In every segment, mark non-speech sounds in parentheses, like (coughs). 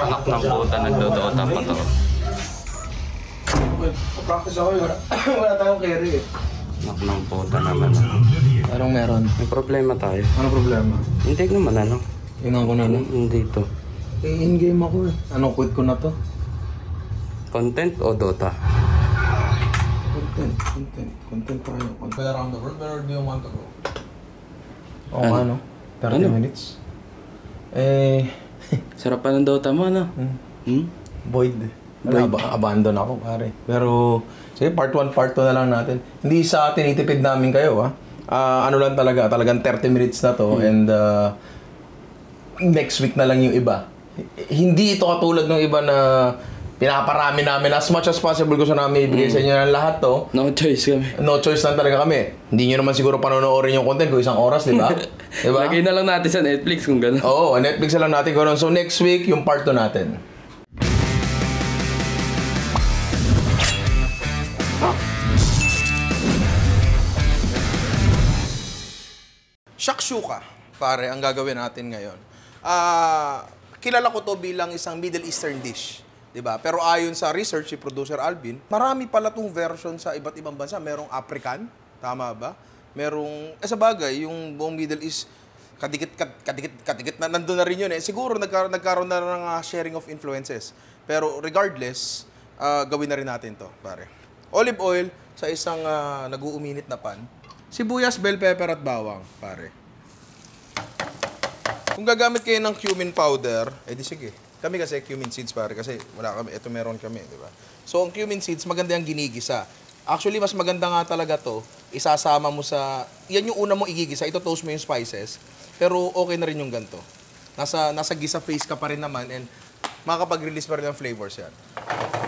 Anak ng puta, nagdodota pa to. Practice ako. (coughs) Wala, tayong carry eh. Anak ng puta naman. Anong meron? May problema tayo. Ano problema? Hindi naman ano. Yun ako na lang. Hindi to. Eh, in-game ako eh. Anong quit ko na to? Content o Dota? Content, content, content tayo. Content. Play around the world, where do you want to go? Oo nga, no? 30 Ano? minutes. Eh, (laughs) Sarap pa ng Dota mo, ano? hmm, Hmm? void. Wala, ab- abandon ako, pare. Pero, sige, part 1, part 2 na lang natin. Hindi sa tinitipid namin kayo, ha? Ah, ano lang talaga, talagang 30 minutes na to. And, uh, next week na lang yung iba. Hindi ito katulad ng iba na pinaparami namin as much as possible gusto namin ibigay sa inyo ng lahat to. No choice kami. No choice lang talaga kami. Hindi nyo naman siguro panonoodin yung content ko isang oras, di ba? (laughs) di ba? Lagay na lang natin sa Netflix kung gano'n. Oo, Netflix na lang natin gano'n. So next week, yung part 2 natin. Shakshuka, pare, ang gagawin natin ngayon. Ah, kilala ko to bilang isang Middle Eastern dish. 'Di ba? Pero ayon sa research ni producer Alvin, marami pala tong version sa iba't ibang bansa. Merong African, tama ba? Merong eh sa bagay, yung buong Middle East kadikit kad- kadikit kadikit na nandoon na rin yun eh. Siguro nagkaroon nagkaroon na ng ah, sharing of influences. Pero regardless, ah, gawin na rin natin 'to, pare. Olive oil sa isang ah, nag-uuminit na pan. Sibuyas, bell pepper at bawang, pare. Kung gagamit kayo ng cumin powder, eh di sige. Kami kasi cumin seeds pare kasi wala kami, ito meron kami, di ba? So ang cumin seeds maganda yung ginigisa. Actually mas maganda nga talaga to, isasama mo sa yan yung una mong igigisa, ito toast mo yung spices, pero okay na rin yung ganto. Nasa nasa gisa phase ka pa rin naman and makakapag-release pa rin ng flavors yan.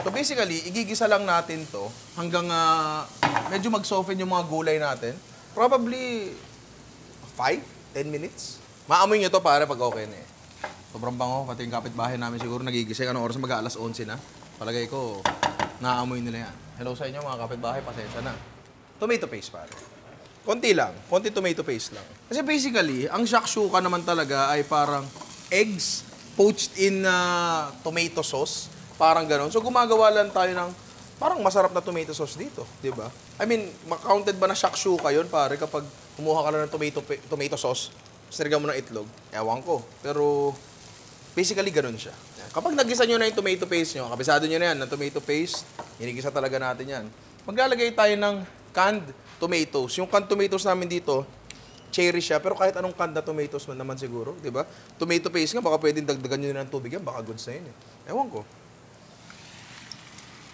So basically, igigisa lang natin to hanggang ah, medyo mag-soften yung mga gulay natin. Probably 5, 10 minutes. Maamoy nyo to para pag okay na eh. Sobrang bango, pati yung kapitbahay namin siguro nagigising. Anong oras mag alas 11 na? Palagay ko, naamoy nila yan. Hello sa inyo mga kapitbahay, pasensya na. Tomato paste pare. Konti lang, konti tomato paste lang. Kasi basically, ang shakshuka naman talaga ay parang eggs poached in na tomato sauce. Parang ganon. So gumagawa lang tayo ng parang masarap na tomato sauce dito, di ba? I mean, counted ba na shakshuka yun pare kapag kumuha ka lang ng tomato, tomato sauce, sinirga mo ng itlog, ewan ko. Pero basically ganun siya. Kapag nagisa nyo na yung tomato paste nyo, kabisado nyo na yan ng tomato paste, hinigisa talaga natin yan. Maglalagay tayo ng canned tomatoes. Yung canned tomatoes namin dito, cherry siya, pero kahit anong canned na tomatoes man naman siguro, di ba? Tomato paste nga, baka pwedeng dagdagan nyo na ng tubig yan, baka goods na yun eh. Ewan ko.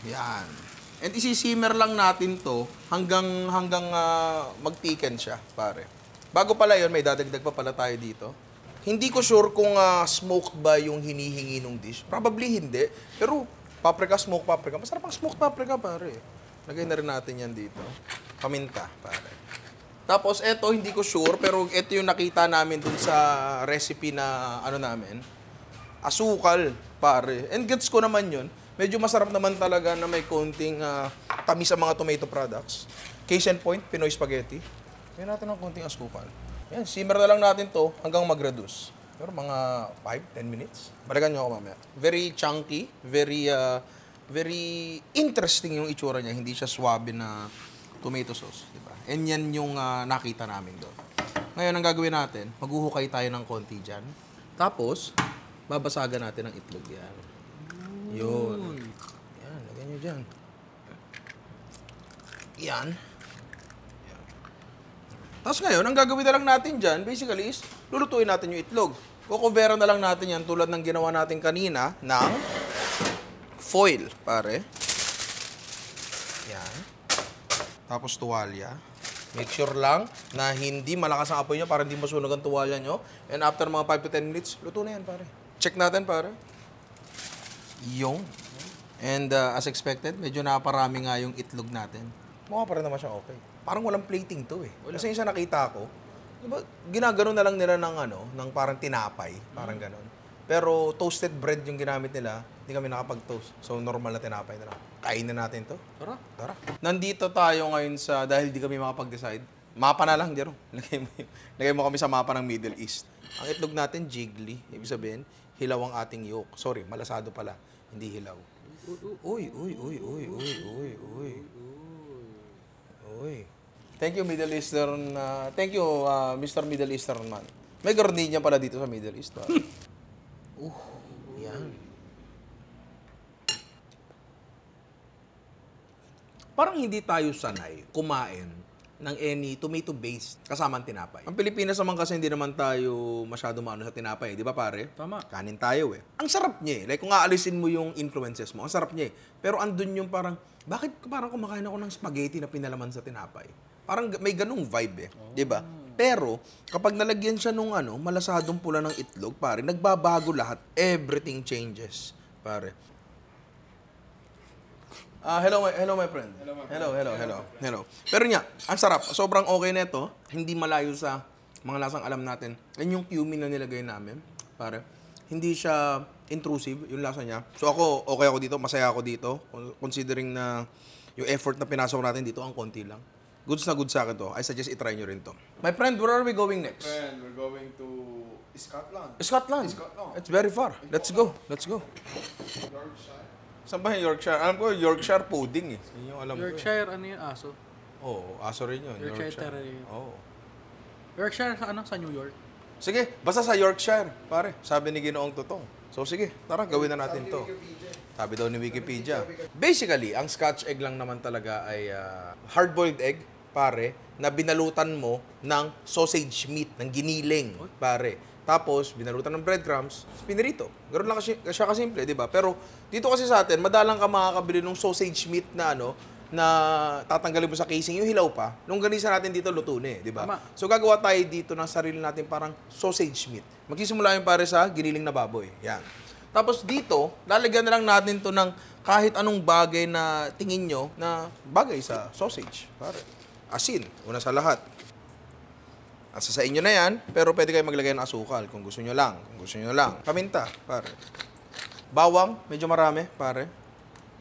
Yan. And isisimmer lang natin to hanggang hanggang ah, magtiken siya, pare. Bago pala yon may dadagdag pa pala tayo dito. Hindi ko sure kung ah, smoked ba yung hinihingi ng dish. Probably hindi. Pero paprika, smoked paprika. Masarap ang smoked paprika, pare. Lagay na rin natin yan dito. Paminta, pare. Tapos eto hindi ko sure pero ito yung nakita namin dun sa recipe na ano namin. Asukal, pare. And gets ko naman yun. Medyo masarap naman talaga na may konting ah, tamis sa mga tomato products. Case in point, Pinoy spaghetti. Kaya natin ng konting asukal. Yan, simmer na lang natin to hanggang mag-reduce. Pero mga 5, 10 minutes. Balikan nyo ako mamaya. Very chunky, very ah, very interesting yung itsura niya. Hindi siya swabe na tomato sauce, di ba? And yan yung ah, nakita namin doon. Ngayon, ang gagawin natin, maghuhukay tayo ng konti dyan. Tapos, babasagan natin ng itlog yan. Yun. Yan, lagyan nyo dyan. Yan. Yan. Tapos ngayon, ang gagawin na lang natin dyan, basically is, lulutuin natin yung itlog. Kukovera na lang natin yan tulad ng ginawa natin kanina ng foil, pare. Yan. Tapos tuwalya. Make sure lang na hindi malakas ang apoy nyo para hindi masunog ang tuwalya nyo. And after mga 5 to 10 minutes, luto na yan, pare. Check natin, pare. Yung. And uh, as expected, medyo naparami nga yung itlog natin. Mukha pa rin naman siya okay. Parang walang plating to eh. Kasi yung sa nakita ko, di ba, ginagano na lang nila ng ano, ng parang tinapay, parang ganon. Pero toasted bread yung ginamit nila, hindi kami nakapag-toast. So normal na tinapay na lang. Kainin natin to. Tara. Tara. Nandito tayo ngayon sa, dahil di kami makapag-decide, mapa na lang, Jero. (laughs) Lagay mo, lagay mo kami sa mapa ng Middle East. Ang itlog natin, jiggly. Ibig sabihin, hilaw ang ating yolk. Sorry, malasado pala. Hindi hilaw. Uy, uy, uy, uy, uy, uy, uy. Uy. Thank you, Middle Eastern. uh, thank you, uh, Mr. Middle Eastern man. May gardenia pala dito sa Middle East. ah. (laughs) uh, yan. Parang hindi tayo sanay kumain ng any tomato-based kasamang tinapay. Ang Pilipinas naman kasi hindi naman tayo masyado maano sa tinapay, di ba pare? Tama. Kanin tayo eh. Ang sarap niya eh. Like kung aalisin mo yung influences mo, ang sarap niya eh. Pero andun yung parang, bakit parang kumakain ako ng spaghetti na pinalaman sa tinapay? Parang may ganung vibe eh. Di ba? Pero, kapag nalagyan siya nung ano, malasadong pula ng itlog, pare, nagbabago lahat. Everything changes, pare. Ah, hello, my, hello, my friend. Hello, hello, hello, hello. Pero niya, ang sarap. Sobrang okay na ito. Hindi malayo sa mga lasang alam natin. Yan yung cumin na nilagay namin. Pare. Hindi siya intrusive, yung lasa niya. So ako, okay ako dito. Masaya ako dito. Considering na yung effort na pinasok natin dito, ang konti lang. Goods na goods sa akin to. I suggest itry nyo rin to. My friend, where are we going next? And we're going to Scotland. Scotland. Scotland. It's very far. Let's go. Let's go. Yorkshire. Saan ba yung Yorkshire? Alam ko, Yorkshire pudding eh. Yun yung alam ko. eh. Yorkshire, ano yun? Aso. Oo, aso rin yun. Yorkshire Terrier. Oo. Yorkshire, sa ano? Sa New York. Sige, basta sa Yorkshire, pare. Sabi ni Ginoong Totong. So sige, tara, gawin na natin to. Sabi daw ni Wikipedia. Basically, ang scotch egg lang naman talaga ay ah, hard-boiled egg, pare, na binalutan mo ng sausage meat, ng giniling, pare. Tapos, binalutan ng breadcrumbs, pinirito. Ganun lang kasi, siya kasimple, di ba? Pero dito kasi sa atin, madalang ka makakabili ng sausage meat na ano, na tatanggalin mo sa casing, yung hilaw pa. Nung ganisa natin dito, luto na eh, di ba? So gagawa tayo dito ng sarili natin parang sausage meat. Magsisimula yung pare sa giniling na baboy. Yan. Tapos dito, lalagyan na lang natin to ng kahit anong bagay na tingin nyo na bagay sa sausage. Pare. Asin, una sa lahat. Asa sa inyo na yan, pero pwede kayo maglagay ng asukal kung gusto nyo lang. Kung gusto nyo lang. Paminta, pare. Bawang, medyo marami, pare.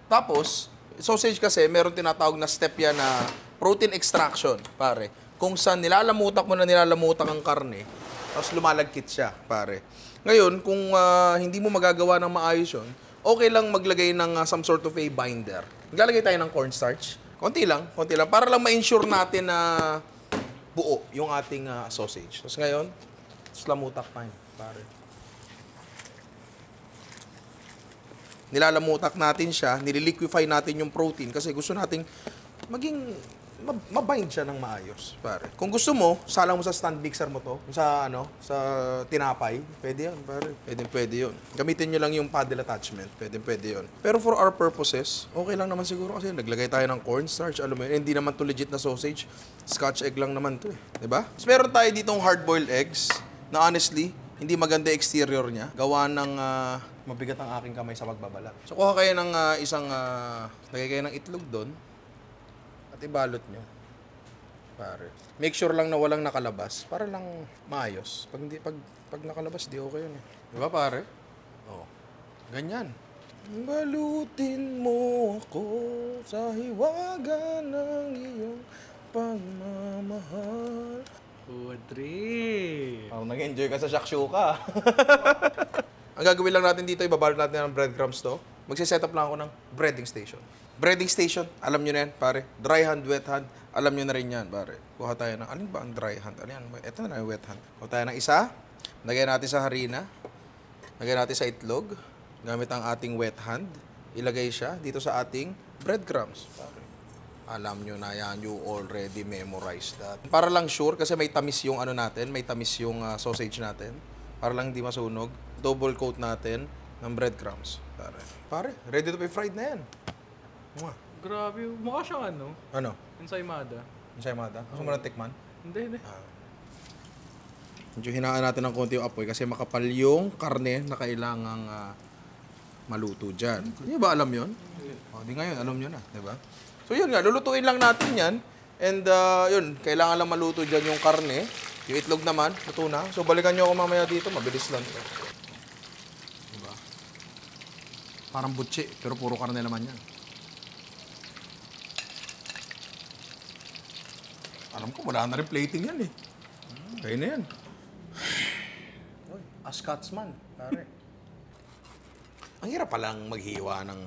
Tapos, sausage kasi, meron tinatawag na step yan na protein extraction, pare. Kung saan nilalamutak mo na nilalamutak ang karne, tapos lumalagkit siya, pare. Ngayon, kung ah, hindi mo magagawa ng maayos yun, okay lang maglagay ng ah, some sort of a binder. Maglalagay tayo ng cornstarch. Konti lang, konti lang. Para lang ma-ensure natin na buo yung ating ah, sausage. Tapos ngayon, slamutak time, pare. nilalamutak natin siya, nililiquify natin yung protein kasi gusto nating maging ma- mabind siya ng maayos, pare. Kung gusto mo, salang mo sa stand mixer mo to, sa ano, sa tinapay, pwede 'yan, pare. Pwede pwede 'yon. Gamitin niyo lang yung paddle attachment, pwede pwede 'yon. Pero for our purposes, okay lang naman siguro kasi naglagay tayo ng cornstarch, alam mo yun, hindi naman to legit na sausage. Scotch egg lang naman to, eh, 'di ba? Tapos meron tayo ditong hard-boiled eggs na honestly, hindi maganda exterior niya. Gawa ng ah, mabigat ang aking kamay sa pagbabala. So kuha kayo ng ah, isang ah, lagay kayo ng itlog doon at ibalot nyo. Pare. Make sure lang na walang nakalabas para lang maayos. Pag hindi pag pag nakalabas di okay yun. Eh. Di ba pare? Oh. Ganyan. Balutin mo ako sa hiwaga ng iyong pagmamahal. Trip. Oh, nag-enjoy ka sa shakshuka. (laughs) Ang gagawin lang natin dito, ibabalot natin ng breadcrumbs to. Magsiset up lang ako ng breading station. Breading station, alam nyo na yan, pare. Dry hand, wet hand, alam nyo na rin yan, pare. Kuha tayo ng, alin ba ang dry hand? Ano yan? Ito na yung wet hand. Kuha tayo ng isa, lagay natin sa harina, lagay natin sa itlog, gamit ang ating wet hand, ilagay siya dito sa ating breadcrumbs. Alam nyo na yan, you already memorized that. Para lang sure, kasi may tamis yung ano natin, may tamis yung ah, sausage natin. Para lang hindi masunog, double coat natin ng breadcrumbs. Pare, pare, ready to be fried na yan. Mwah. Grabe, mukha siyang ano, Ano? ensaymada. Ensaymada? Gusto mo na tikman? Hindi, hindi. Medyo hinaan natin ng konti yung apoy kasi makapal yung karne na kailangang ah, maluto dyan. Hindi ba alam yon? O, di ngayon, alam nyo na, di ba? So yun nga, lulutuin lang natin yan. And ah, yun, kailangan lang maluto dyan yung karne. Yung itlog naman, luto na. So balikan nyo ako mamaya dito, mabilis lang. to. Diba? Parang butsi, pero puro karne naman yan. Alam ko, wala na rin plating yan eh. Kaya na yan. A Scotsman, pare. Ang hirap palang maghiwa ng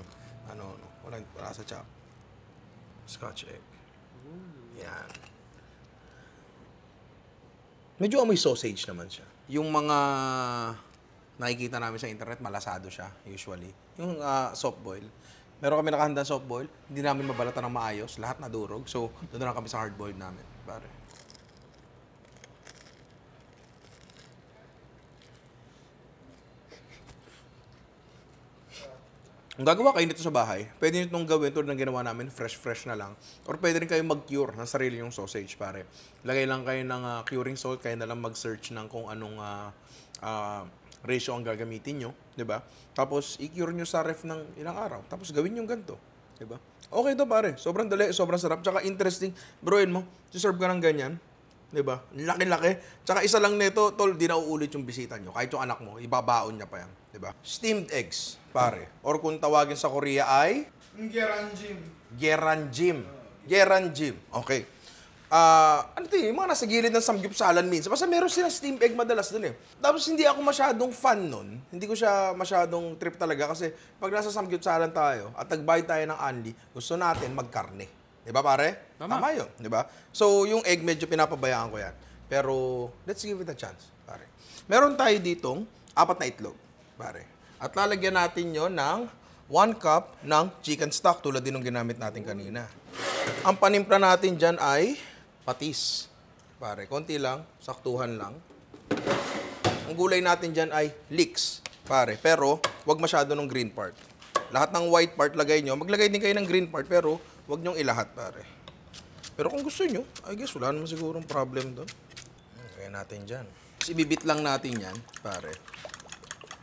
ano, no, wala, wala sa chop. Scotch egg. Yan. Medyo amoy sausage naman siya. Yung mga nakikita namin sa internet, malasado siya, usually. Yung ah, soft boil. Meron kami nakahanda soft boil, hindi namin mabalatan ng maayos, lahat nadurog. So, doon na lang kami sa hard boiled namin, pare. Ang gagawa kayo nito sa bahay, pwede nyo itong gawin tulad ng ginawa namin, fresh-fresh na lang. Or pwede rin kayo mag-cure ng sarili yung sausage, pare. Lagay lang kayo ng ah, curing salt, kayo na lang mag-search ng kung anong ah, ah, ratio ang gagamitin nyo, di ba? Tapos, i-cure nyo sa ref ng ilang araw. Tapos, gawin yung ganito, di ba? Okay to pare. Sobrang dali, sobrang sarap. Tsaka interesting. Broin mo, serve ka ng ganyan. Di ba? Laki-laki. Tsaka isa lang nito, tol, di na uulit yung bisita nyo. Kahit yung anak mo, ibabaon niya pa yan. Di ba? Steamed eggs, pare. Or kung tawagin sa Korea ay Geranjim. geranjim. Geranjim. Okay. Ah, ano to eh, yung mga nasa gilid ng samgyupsalan minsan. Basta meron sila steamed egg madalas dun eh. Tapos hindi ako masyadong fan nun. Hindi ko siya masyadong trip talaga kasi pag nasa samgyupsalan tayo at nagbayad tayo ng anli, gusto natin magkarne. Di ba pare? Tama. yun. Di ba? So, yung egg medyo pinapabayaan ko yan. Pero, let's give it a chance, pare. Meron tayo ditong apat na itlog, pare. At lalagyan natin yon ng 1 cup ng chicken stock tulad din ng ginamit natin kanina. Ang panimpla natin dyan ay patis. Pare, konti lang, saktuhan lang. Ang gulay natin dyan ay leeks, pare. Pero, wag masyado ng green part. Lahat ng white part lagay nyo. Maglagay din kayo ng green part, pero wag nyong ilahat, pare. Pero kung gusto nyo, I guess wala naman sigurong problem doon. Kaya natin dyan. Tapos ibibit lang natin yan, pare.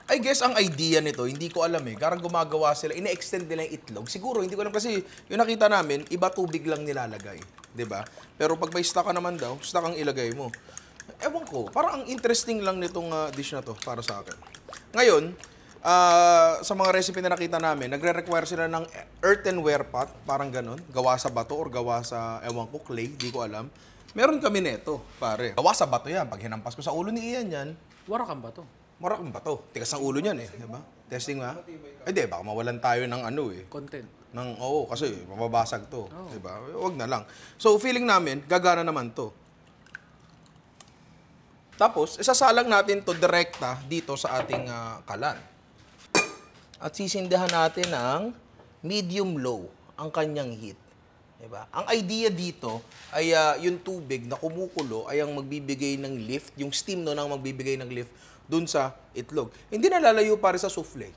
I guess ang idea nito, hindi ko alam eh. Garang gumagawa sila, ine-extend nila yung itlog. Siguro, hindi ko alam kasi yung nakita namin, iba tubig lang nilalagay. 'Di ba? Pero pag may stock ka naman daw, stock ang ilagay mo. Ewan ko, parang ang interesting lang nitong ah, dish na to para sa akin. Ngayon, ah, sa mga recipe na nakita namin, nagre-require sila ng earthenware pot, parang ganun, gawa sa bato or gawa sa, ewan ko, clay, di ko alam. Meron kami neto, pare. Gawa sa bato yan. Pag hinampas ko sa ulo ni Ian yan, Warakan ba to? Marakang ba to? Tigas ang ulo niyan eh, di ba? Testing nga. Ay, di, baka mawalan tayo ng ano eh. Content. Ng, oo, kasi mababasag to. Di ba? Huwag na lang. So, feeling namin, gagana naman to. Tapos, isasalang natin to direkta dito sa ating ah, kalan. At sisindahan natin ng medium-low ang kanyang heat. Diba? Ang idea dito ay ah, yung tubig na kumukulo ay ang magbibigay ng lift, yung steam no ang magbibigay ng lift dun sa itlog. Hindi nalalayo pare sa souffle.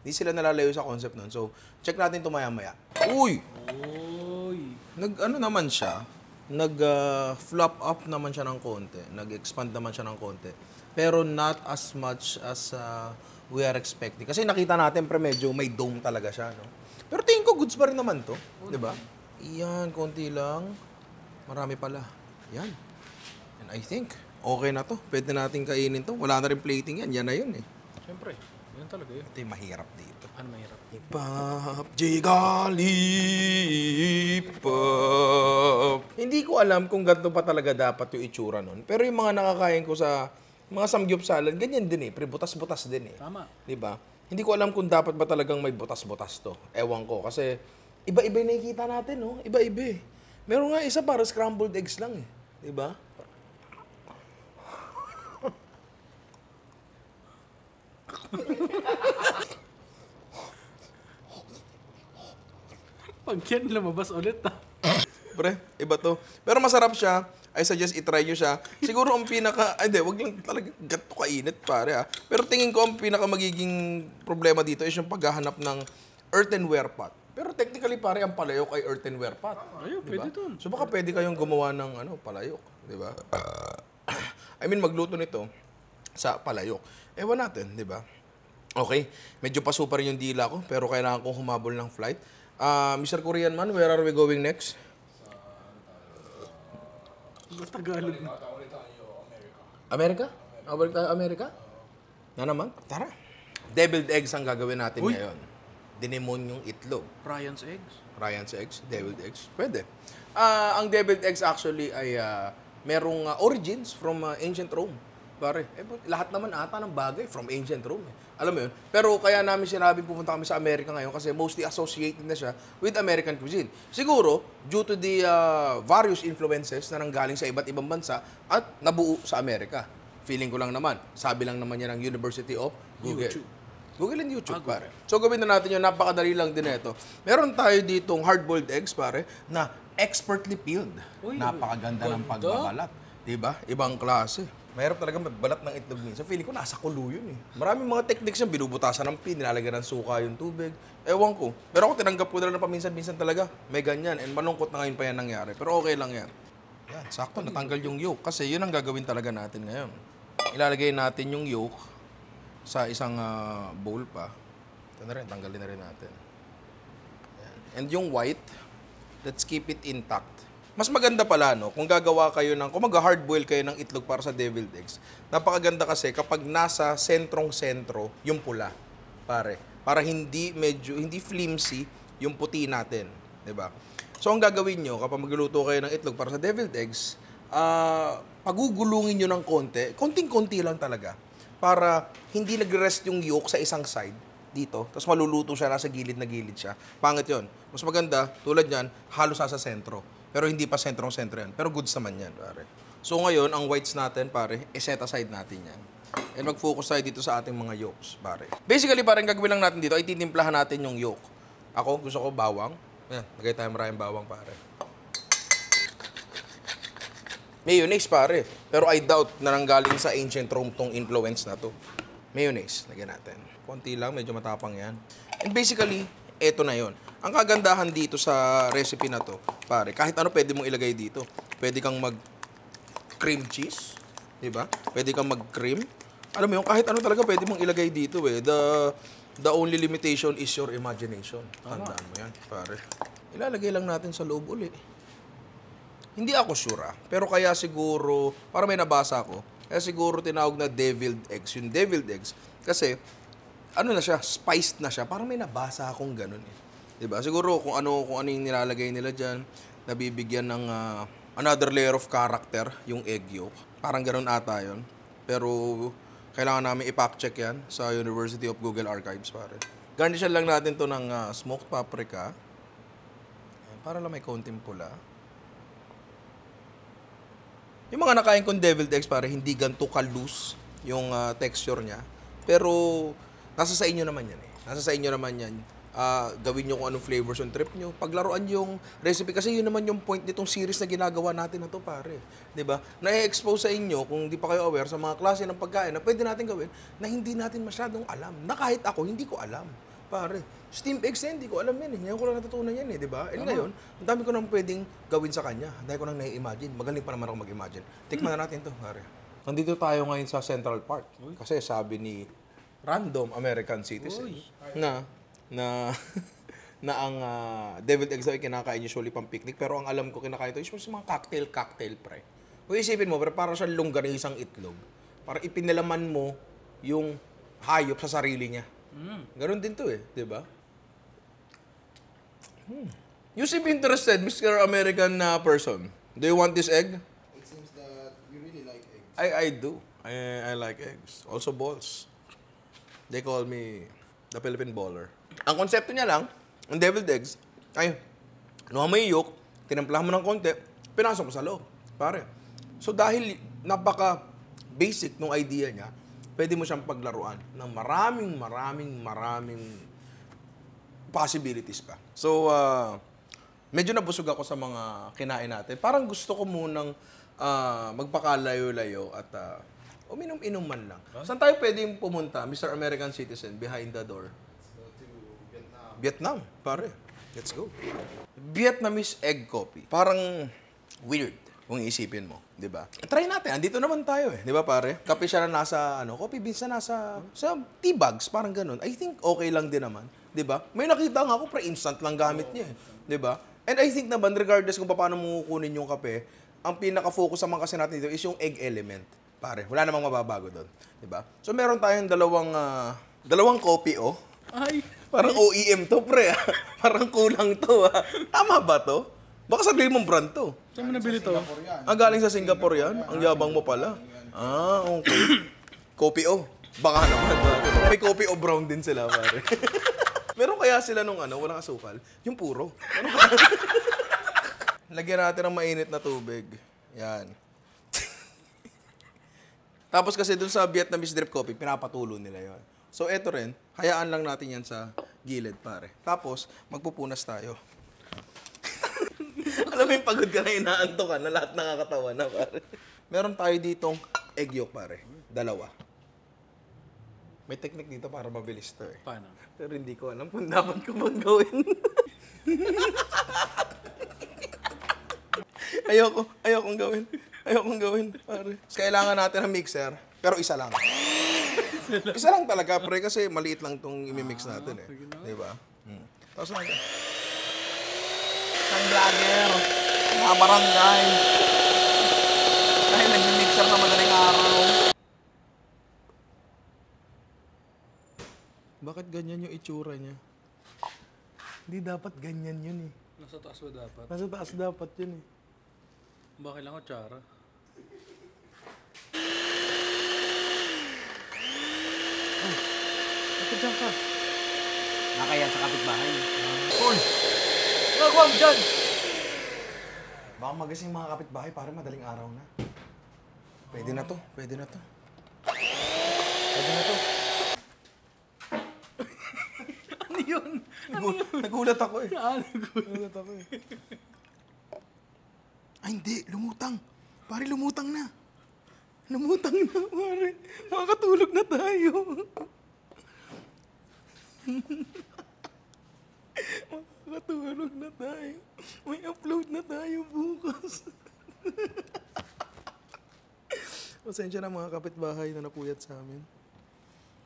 Hindi sila nalalayo sa concept nun. So, check natin ito maya-maya. Uy! Oy. Nag ano naman siya, nag ah, flop up naman siya ng konti, nag-expand naman siya ng konti. Pero not as much as ah, we are expecting. Kasi nakita natin pre medyo may dome talaga siya, no. Pero tingin ko goods pa rin naman 'to, 'di ba? Iyan, konti lang. Marami pala. Yan. And I think okay na 'to. Pwede nating kainin 'to. Wala na rin plating yan. Yan na yun eh. Siyempre. Yan talaga yun. Ito yung mahirap dito. Ano mahirap? PUBG Lollipop. Hindi ko alam kung ganito pa talaga dapat yung itsura nun. Pero yung mga nakakain ko sa mga samgyupsalan, ganyan din eh. Pre, butas-butas din eh. Tama. Di ba? Hindi ko alam kung dapat ba talagang may butas-butas to. Ewan ko. Kasi iba-iba yung nakikita natin, no? Iba-iba eh. Meron nga isa para scrambled eggs lang eh. Di ba? Pag yan lumabas ulit ah. Pre, iba to. Pero masarap siya. I suggest itry nyo siya. Siguro ang pinaka, ay, hindi, wag lang talaga gato kainit pare ha. Pero tingin ko ang pinaka magiging problema dito is yung paghahanap ng earthenware pot. Pero technically pare, ang palayok ay earthenware pot. Ayun, Di ba? pwede dun. So baka pwede kayong gumawa ng ano, palayok. Di ba? (coughs) I mean, magluto nito sa palayok. Ewan natin, di ba? Okay, medyo paso pa rin yung dila ko, pero kailangan kong humabol ng flight. Ah, Mr. Korean man, where are we going next? Tagalog. Amerika? Abalik tayo Amerika? Na naman? Tara. Deviled eggs ang gagawin natin Uy. ngayon. Dinemonyong itlog. Ryan's eggs. Ryan's eggs, deviled eggs. Pwede. Ah, ang deviled eggs actually ay ah, merong ah, origins from ah, ancient Rome. Pare, eh, but lahat naman ata ng bagay from ancient Rome. Eh. Alam mo yun? Pero kaya namin sinabing pupunta kami sa Amerika ngayon kasi mostly associated na siya with American cuisine. Siguro, due to the uh, various influences na nanggaling sa iba't ibang bansa at nabuo sa Amerika. Feeling ko lang naman, sabi lang naman yan ng University of Google. Google and YouTube, pare. So, gawin na natin yun. Napakadali lang din ito. Meron tayo ditong hard-boiled eggs, pare, na expertly peeled. Napakaganda ng pagbabalat. Diba? Ibang klase. Mahirap talaga magbalat ng itlog minsan. Feeling ko nasa kulo yun eh. Maraming mga techniques yan. Binubutasan ng pin, nilalagyan ng suka yung tubig. Ewan ko. Pero ako tinanggap ko na lang paminsan-minsan talaga. May ganyan. And malungkot na ngayon pa yan nangyari. Pero okay lang yan. Yan, sakto. Natanggal yung yolk. Kasi yun ang gagawin talaga natin ngayon. Ilalagay natin yung yolk sa isang ah, bowl pa. Ito na rin, tanggalin na rin natin. And yung white, let's keep it intact. Mas maganda pala, no, kung gagawa kayo ng, kung mag-hard boil kayo ng itlog para sa deviled eggs, napakaganda kasi kapag nasa sentrong-sentro yung pula, pare. Para hindi medyo, hindi flimsy yung puti natin. 'di ba? So, ang gagawin nyo kapag magluluto kayo ng itlog para sa deviled eggs, ah pagugulungin nyo ng konti, konting-konti lang talaga, para hindi nag-rest yung yolk sa isang side dito, tapos maluluto siya, nasa gilid na gilid siya. Pangit yon. Mas maganda, tulad yan, halos nasa sentro. Pero hindi pa sentrong-sentro yan. Pero goods naman yan, pare. So ngayon, ang whites natin, pare, i-set aside natin yan. And mag-focus tayo dito sa ating mga yolks, pare. Basically, parang gagawin lang natin dito, ay titimplahan natin yung yolk. Ako, gusto ko bawang. Yan, lagay tayo maraming bawang, pare. Mayonnaise, pare. Pero I doubt na nanggaling sa ancient Rome tong influence na to. Mayonnaise, lagyan natin. Konti lang, medyo matapang yan. And basically, eto na yon. Ang kagandahan dito sa recipe na to, pare, kahit ano pwede mong ilagay dito. Pwede kang mag cream cheese, di ba? Pwede kang mag-cream. Alam mo yun, kahit ano talaga pwede mong ilagay dito eh. The, the only limitation is your imagination. Tandaan mo yan, pare. Ilalagay lang natin sa loob uli. Hindi ako sure ah. Pero kaya siguro, para may nabasa ko, kaya siguro tinawag na deviled eggs. Yung deviled eggs, kasi, ano na siya, spiced na siya. Parang may nabasa akong ganun eh. 'Di ba? Siguro kung ano kung ano yung nilalagay nila diyan, nabibigyan ng ah, another layer of character yung egg yolk. Parang ganun ata 'yon. Pero kailangan namin i-fact check 'yan sa University of Google Archives pare. Garnishan lang natin 'to ng ah, smoked paprika. Para lang may konting pula. Yung mga nakain kong deviled eggs, pare, hindi ganito ka-loose yung ah, texture niya. Pero, nasa sa inyo naman yan eh. Nasa sa inyo naman yan. Ah, gawin nyo kung anong flavors yung trip nyo. Paglaruan yung recipe. Kasi yun naman yung point nitong series na ginagawa natin na to, pare. 'Di ba? Na-expose sa inyo, kung di pa kayo aware, sa mga klase ng pagkain na pwede natin gawin na hindi natin masyadong alam. Na kahit ako, hindi ko alam. Pare, steamed eggs na hindi ko alam yan eh. Ngayon ko lang natutunan yan eh, di ba? And ngayon, ang dami ko nang pwedeng gawin sa kanya. Ang dami ko nang nai-imagine. Magaling pa naman ako mag-imagine. Tikman na natin to, pare. Nandito tayo ngayon sa Central Park. Kasi sabi ni random American citizen na na (laughs) na ang ah, deviled eggs daw ay kinakain usually pang picnic pero ang alam ko kinakain ito is yung mga cocktail cocktail pre. Kung isipin mo, pre, para sa longganisang itlog. Para ipinalaman mo yung hayop sa sarili niya. Ganon din to eh, di ba? Hmm. You seem interested, Mr. American na person. Do you want this egg? It seems that you really like eggs. I I do. I I like eggs. Also balls. They call me the Philippine baller. Ang konsepto niya lang, ang deviled eggs, ay, ano mo yung yolk, tinamplahan mo ng konti, pinasok mo sa loob. Pare. So dahil napaka basic nung idea niya, pwede mo siyang paglaruan ng maraming, maraming, maraming possibilities pa. So, uh, medyo nabusog ako sa mga kinain natin. Parang gusto ko munang ah, magpakalayo-layo at uh, uminom-inom man lang. Saan tayo pwedeng pumunta, Mr. American Citizen, behind the door? Go to Vietnam. Vietnam, pare. Let's go. Vietnamese egg coffee. Parang weird kung iisipin mo, 'di ba? Try natin. Andito naman tayo eh, 'di ba pare? Kape siya na nasa ano, coffee beans na nasa sa tea bags, parang ganun. I think okay lang din naman, 'di ba? May nakita nga ako pre instant lang gamit niya, eh, 'di ba? And I think naman regardless kung paano mo kukunin yung kape, ang pinaka-focus naman kasi natin dito is yung egg element. Pare, wala namang mababago doon, 'di ba? So meron tayong dalawang ah, dalawang coffee oh. Ay! Parang OEM to, pre. ah. (laughs) Parang kulang to, ah. Tama ba to? Baka sabihin mong brand to. Saan mo nabili to? Ang galing sa Singapore yan? Ang yabang mo pala. Ah, okay. Kopi O. Baka naman. May kopi O brown din sila, pare. (laughs) Meron kaya sila nung ano, walang asukal? Yung puro. Ano? (laughs) Lagyan natin ng mainit na tubig. Yan. Tapos kasi dun sa Vietnamese drip coffee, pinapatulo nila yon. So eto rin, hayaan lang natin yan sa gilid, pare. Tapos, magpupunas tayo. (laughs) Alam mo yung pagod ka na inaanto ka na lahat nakakatawa na, pare. Meron tayo ditong egg yolk, pare. Dalawa. May technique dito para mabilis to eh. Paano? Pero hindi ko alam kung dapat ko bang gawin. (laughs) ayoko, ayokong gawin. Ayokong gawin, pare. Kailangan natin ng mixer, pero isa lang. (laughs) isa lang talaga, pre, kasi maliit lang tong imimix natin eh. Di ba? Hmm. Tapos lang. Ang vlogger, mga barangay. Dahil nag-mixer na madaling araw. Bakit ganyan yung itsura niya? Hindi dapat ganyan yun eh. Nasa taas ba dapat? Nasa taas dapat yun eh. Bakit lang kutsara? Bakit dyan ka? Nakaya sa kapitbahay. Hoy! Nagawa mo dyan! Baka magising mga kapitbahay para madaling araw na. Pwede na to. Pwede na to. Pwede na to. (laughs) Ano yun? Nagul- nagulat ako eh. Ano Nagulat ako eh. Ay, hindi. Lumutang. Pare, lumutang na. Lumutang na, pare. Makakatulog na tayo. Makakatulog na tayo. May upload na tayo bukas. Pasensya na mga kapitbahay na napuyat sa amin.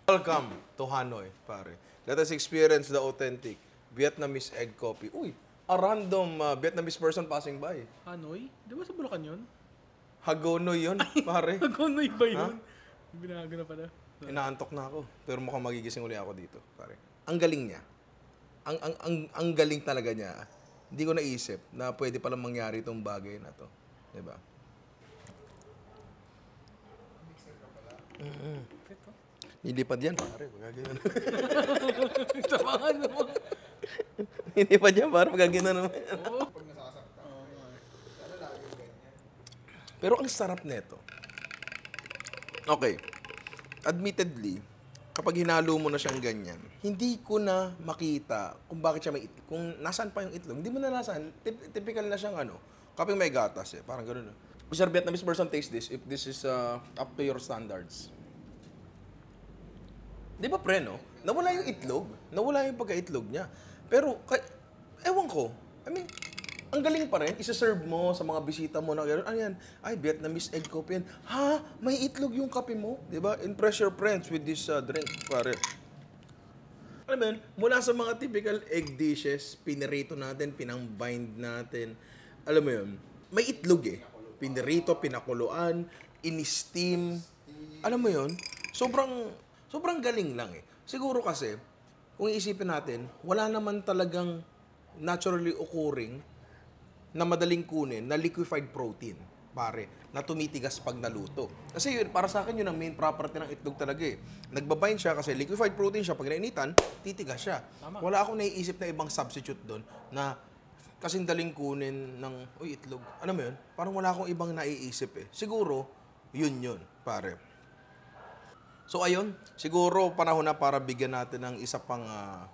Welcome to Hanoi, pare. Let us experience the authentic Vietnamese egg coffee. Uy, a random uh, Vietnamese person passing by. Hanoy? Di ba sa Bulacan yun? Hagonoy yun, pare. (laughs) Hanoy ba yun? Binago na pala. Inaantok na ako. Pero mukhang magigising uli ako dito, pare. Ang galing niya. Ang, ang, ang, ang galing talaga niya. Hindi ko naisip na pwede palang mangyari itong bagay na to. Diba? Mm-mm. Nilipad yan, pare. Magagano. Samahan (laughs) mo. Nilipad yan, pare. Magagano naman. Pero ang sarap nito. Okay. Admittedly, kapag hinalo mo na siyang ganyan, hindi ko na makita kung bakit siya may itlog. Kung nasaan pa yung itlog. Hindi mo na nasaan. Tip- typical na siyang ano, kapag may gatas eh. Parang gano'n. eh. Sir Vietnamese person taste this if this is uh, up to your standards. Di ba pre, no? Nawala yung itlog. Nawala yung pagka-itlog niya. Pero, kay, ewan ko. I mean, ang galing pa rin. Isa-serve mo sa mga bisita mo na gano'n. Ano yan? Ay, Vietnamese egg coffee. Ha? May itlog yung kape mo? Ba? Impress your friends with this uh, drink, pare. Alam mo yun, mula sa mga typical egg dishes, pinirito natin, pinang-bind natin. Alam mo yun, may itlog eh. Pinirito, pinakuluan, in-steam. Alam mo yun, sobrang, sobrang galing lang eh. Siguro kasi, kung iisipin natin, wala naman talagang naturally occurring na madaling kunin na liquefied protein, pare, na tumitigas pag naluto. Kasi yun, para sa akin yun ang main property ng itlog talaga eh. Nagbabind siya kasi liquefied protein siya, pag nainitan, titigas siya. Wala akong naiisip na ibang substitute doon na kasing daling kunin ng, uy, itlog. Ano mo yun? Parang wala akong ibang naiisip eh. Siguro, yun yun, pare. So ayun, siguro panahon na para bigyan natin ng isa pang ah,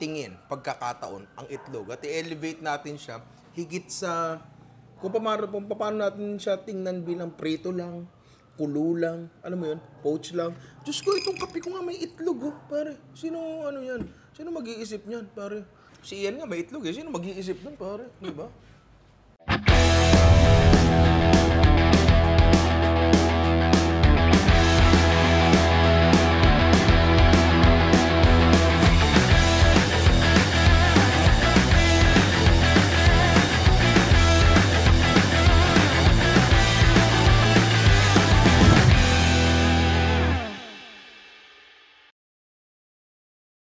tingin, pagkakataon, ang itlog. At i-elevate natin siya higit sa kung paano, kung paano natin siya tingnan bilang prito lang, kulo lang, alam mo yun, poach lang. Diyos ko, itong kape ko nga may itlog, oh, pare. Sino, ano yan? Sino mag-iisip niyan, pare? Si Ian nga may itlog eh. Sino mag-iisip nun, pare? Di ba?